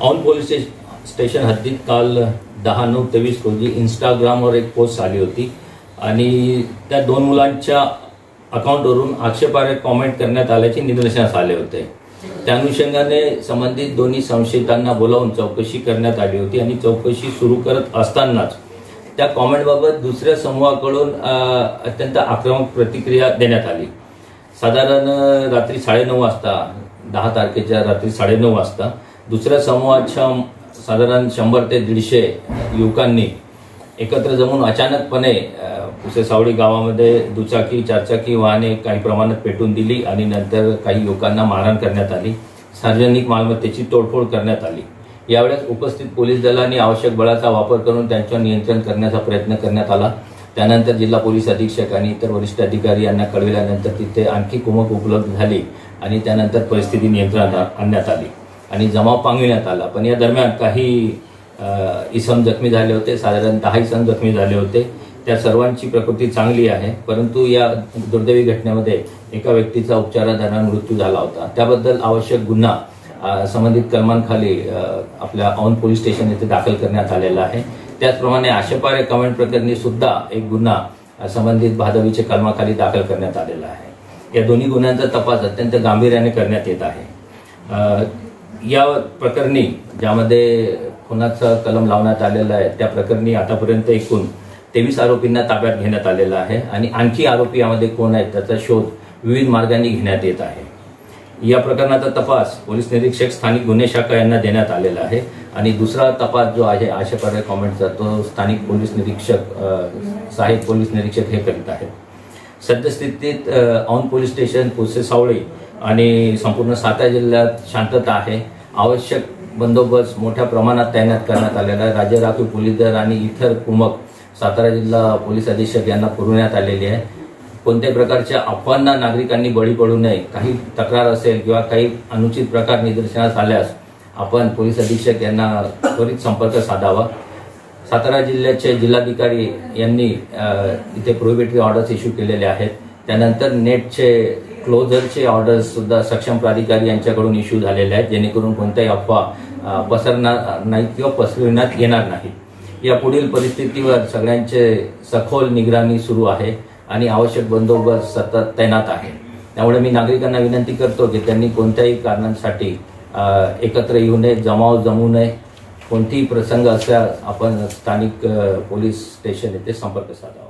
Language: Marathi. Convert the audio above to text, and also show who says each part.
Speaker 1: औंध पोलीस स्टेशन हद्दीत काल दहा नऊ तेवीस रोजी इंस्टाग्रामवर एक पोस्ट आली होती. आणि त्या दोन मुलांच्या अकाउंटवरून आक्षेपार्ह कॉमेंट करण्यात आल्याचे निदर्शनास आले होते. त्या अनुषंगाने संबंधित दोन्ही संशयितांना बोलावून चौकशी करण्यात आली होती आणि चौकशी सुरू करत असतानाच त्या कॉमेंटबाबत दुसऱ्या समूहाकडून अत्यंत आक्रमक प्रतिक्रिया देण्यात आली. साधारण रात्री साडेनऊ वाजता दहा तारखेच्या रात्री साडेनऊ वाजता दुसऱ्या समूहाच्या साधारण शंभर ते दीडशे युवकांनी एकत्र जमून अचानकपणे अ, पुसेसावडी गावामध्ये दुचाकी चारचाकी वाहने काही प्रमाणात पेटून दिली आणि नंतर काही युवकांना मारहाण करण्यात आली. सार्वजनिक मालमत्तेची तोडफोड करण्यात आली. यावेळेस उपस्थित पोलीस दलांनी आवश्यक बळाचा वापर करून त्यांच्यावर नियंत्रण करण्याचा प्रयत्न करण्यात आला. त्यानंतर जिल्हा पोलीस अधीक्षक आणि इतर वरिष्ठ अधिकारी यांना कळविल्यानंतर तिथे आणखी कुमक उपलब्ध झाली आणि त्यानंतर परिस्थिती नियंत्रणात आणण्यात आली. आणि जमाव पांगविण्यात आला. पण या दरम्यान काही इसम जखमी झाले होते. साधारण दहा इसम जखमी झाले होते. त्या सर्वांची प्रकृती चांगली आहे. परंतु या दुर्दैवी घटनेमध्ये एका व्यक्तीचा उपचारादरम्यान मृत्यू झाला होता. त्याबद्दल आवश्यक गुन्हा संबंधित कलमांखाली आपल्या औंध पोलीस स्टेशन येथे दाखल करण्यात आलेला आहे. त्याचप्रमाणे आक्षेपार्ह कमेंट प्रकरणी सुद्धा एक गुन्हा संबंधित भादवीच्या कलमाखाली दाखल करण्यात आलेला आहे. या दोन्ही गुन्ह्यांचा तपास अत्यंत गांभीर्याने करण्यात येत आहे. या प्रकरणी ज्यामध्ये खुनाचा कलम लावण्यात आलेला आहे त्या प्रकरणी आतापर्यंत एकूण तेवीस आरोपींना ताब्यात घेण्यात आलेला आहे आणि आणखी आरोपी यामध्ये कोण आहेत त्याचा शोध विविध मार्गांनी घेण्यात येत आहे. या प्रकरणाचा तपास पोलीस निरीक्षक स्थानिक गुन्हे शाखा यांना देण्यात आलेला आहे आणि दुसरा तपास जो आहे आशेपार्ह कॉमेंटचा तो स्थानिक पोलीस निरीक्षक साहेब सहाय्यक पोलीस निरीक्षक हे करीत आहेत. सद्यस्थितीत अ, औंध पोलीस स्टेशन पुसे सावळे आणि संपूर्ण सातारा जिल्ह्यात शांतता आहे. आवश्यक बंदोबस्त मोठ्या प्रमाणात तैनात करण्यात आलेला आहे. राज्य राखीव पोलीस दल आणि इतर कुमक सातारा जिल्हा पोलीस अधीक्षक यांना पुरवण्यात आलेली आहे. कोणत्याही प्रकारच्या अफवांना नागरिकांनी बळी पडू नये काही तक्रार असेल किंवा काही अनुचित प्रकार निदर्शनास आल्यास आपण पोलीस अधीक्षक यांना त्वरित संपर्क साधावा. सातारा जिल्ह्याचे जिल्हाधिकारी यांनी इथे प्रोहिबिटरी ऑर्डर्स इश्यू केलेले आहेत. त्यानंतर नेटचे क्लोजरचे ऑर्डर्स सुद्धा सक्षम प्राधिकारी यांच्याकडून इश्यू झालेले आहेत जेणेकरून कोणत्याही अफवा पसरणार नाहीत किंवा पसरविण्यात येणार नाहीत या पुढील परिस्थितीवर सगळ्यांचे सखोल निगराणी सुरू आहे आणि आवश्यक बंदोबस्त सतत तैनात आहे. त्यामुळे मी नागरिकांना विनंती करतो की त्यांनी कोणत्याही कारणांसाठी एकत्र येऊ नये जमाव जमू नये. कोणतीही प्रसंग असल्यास आपण स्थानिक पोलीस स्टेशन येथे संपर्क साधा.